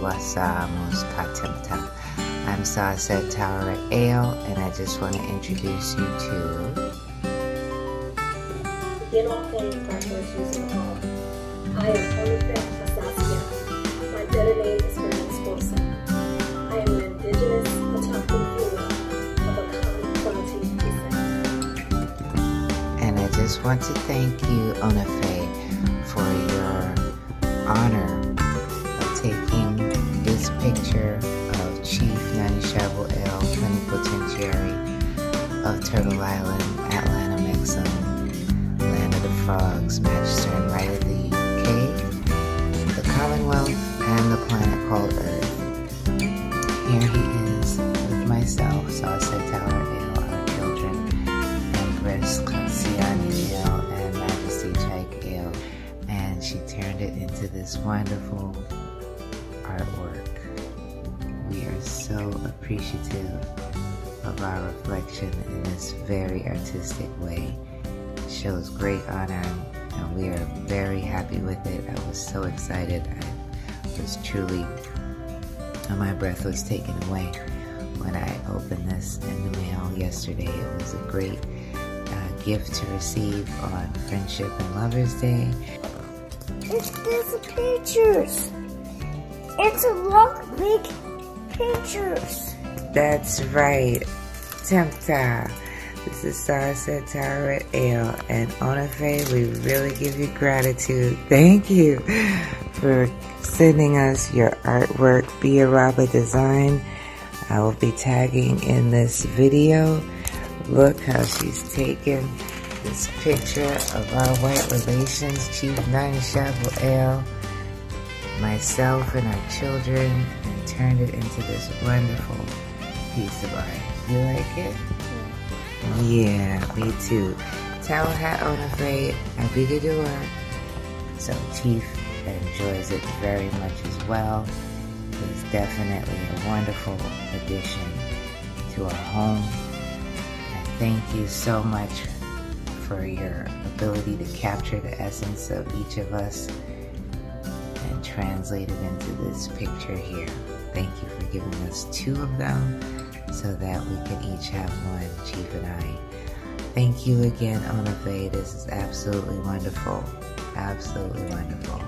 Iwasamus Katemta. I'm Sunset Tower Ale, and I just want to introduce you to. Begin our playing practice using all. I am Olympic Asasia. My better name is Marie Scorsa. I am an indigenous Patuxent female of a common descent. And I just want to thank you, Onife, for your of Turtle Island, Atlanta Mexum, Land of the Frogs, Magister and Right of the UK, the Commonwealth, and the planet called Earth. Here he is with myself, Sauce Tower Ale, our children, Empress Siani Ale, and Majesty Chike Ale, and she turned it into this wonderful artwork. We are so appreciative of our reflection in this very artistic way. It shows great honor, and we are very happy with it. I was so excited. I was truly, my breath was taken away when I opened this in the mail yesterday. It was a great uh, gift to receive on Friendship and Lovers Day. It's pictures. It's a lot of big pictures. That's right, Tempta. This is Sunset Tower Ale and Onife. We really give you gratitude. Thank you for sending us your artwork, Bia Raba Design. I will be tagging in this video. Look how she's taken this picture of our white relations, Chief Nanya Shaabu Ale, myself and our children, and turned it into this wonderful piece of art. You like it? Yeah, me too. Towel hat on to do her. So Chief enjoys it very much as well. It's definitely a wonderful addition to our home. Thank you so much for your ability to capture the essence of each of us and translate into this picture here. Thank you for giving us two of them so that we can each have one, Chief and I. Thank you again, Onife. This is absolutely wonderful. Absolutely wonderful.